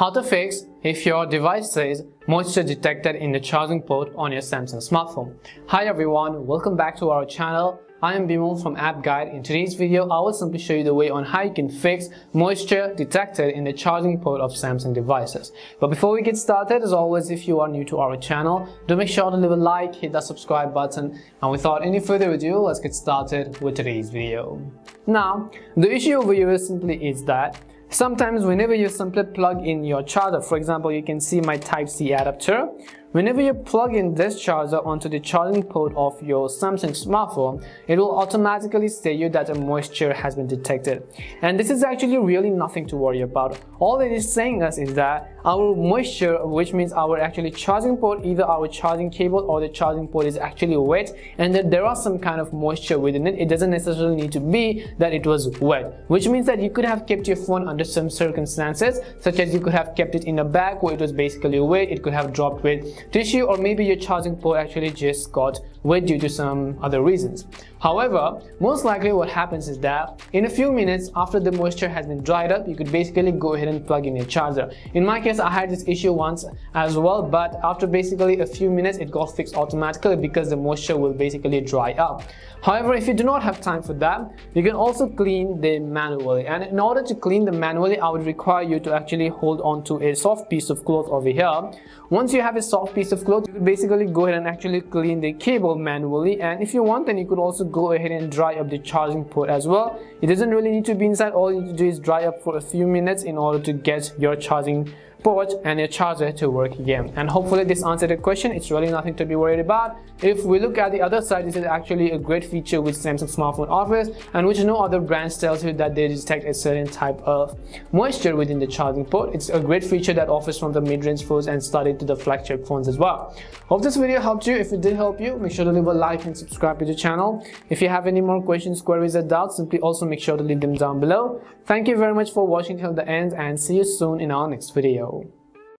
How to fix if your device says moisture detected in the charging port on your Samsung smartphone. Hi everyone, welcome back to our channel. I am Bimal from App Guide. In today's video, I will simply show you the way on how you can fix moisture detected in the charging port of Samsung devices. But before we get started, as always, if you are new to our channel, do make sure to leave a like, hit that subscribe button, and without any further ado, let's get started with today's video. Now, the issue over here simply is that Sometimes whenever you simply plug in your charger, for example, you can see my Type-C adapter. Whenever you plug in this charger onto the charging port of your Samsung smartphone, it will automatically say you that a moisture has been detected. And this is actually really nothing to worry about. All it is saying us is that our moisture, which means our actually charging port, either our charging cable or the charging port is actually wet and that there are some kind of moisture within it. It doesn't necessarily need to be that it was wet, which means that you could have kept your phone under some circumstances, such as you could have kept it in a bag where it was basically wet, it could have dropped with tissue or maybe your charging port actually just got wet due to some other reasons. However, most likely what happens is that in a few minutes after the moisture has been dried up, you could basically go ahead and plug in your charger. In my case, I had this issue once as well, but after basically a few minutes, it got fixed automatically because the moisture will basically dry up. However, if you do not have time for that, you can also clean them manually. And in order to clean them manually, I would require you to actually hold on to a soft piece of cloth over here. Once you have a soft piece of cloth, you could basically go ahead and actually clean the cable manually. And if you want, then you could also go ahead and dry up the charging port as well. It doesn't really need to be inside. All you need to do is dry up for a few minutes in order to get your charging port and your charger to work again. And hopefully this answered the question. It's really nothing to be worried about. If we look at the other side this is actually a great feature which samsung smartphone offers and which no other brand tells you that they detect a certain type of moisture within the charging port. It's a great feature that offers from the mid-range phones and started to the flagship phones as well. Hope this video helped you. If it did help you make sure to leave a like and subscribe to the channel. If you have any more questions queries or doubts simply also make sure to leave them down below. Thank you very much for watching till the end and see you soon in our next video go.